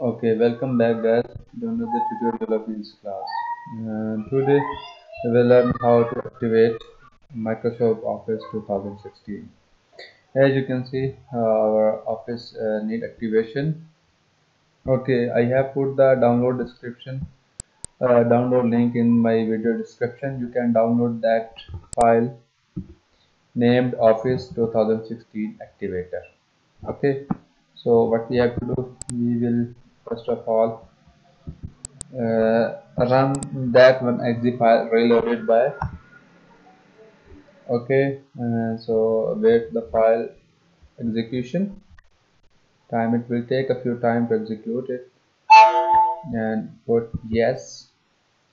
Okay, welcome back guys to another tutorial of Ease Class. Uh, today we will learn how to activate Microsoft Office 2016. As you can see, uh, our Office uh, need activation. Okay, I have put the download description, uh, download link in my video description. You can download that file named Office 2016 Activator. Okay, so what we have to do, we will first of all uh, run that one exe file reloaded by. Okay uh, so wait the file execution. Time it will take a few time to execute it. And put yes.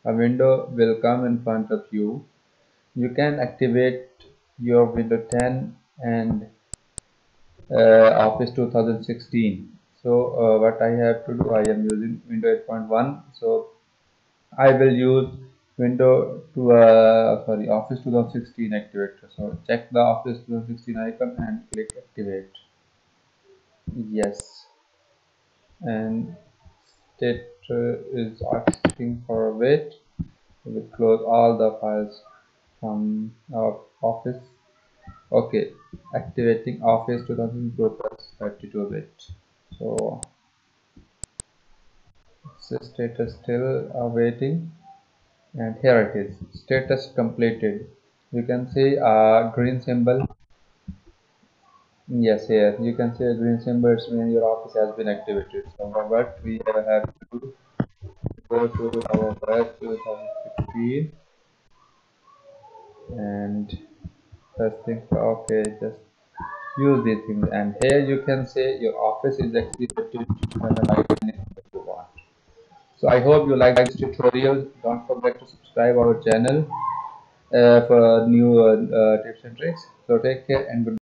A window will come in front of you. You can activate your window 10 and uh, office 2016 so uh, what i have to do i am using window 8.1 so I will use window to uh, sorry office 2016 activator. So check the office 2016 icon and click activate. Yes. And state uh, is asking for a wait. We will close all the files from our office. Okay. Activating office 2000 pro plus 32 bit so status still awaiting. And here it is. Status completed. You can see a green symbol. Yes here. You can see a green symbol. It's mean your office has been activated. So what we have to go to our Word 2016 and first thing okay just use these things and here you can say your office is activated so i hope you like this tutorial. Don't forget to subscribe our channel uh, for new uh, uh, tips and tricks. So take care and goodbye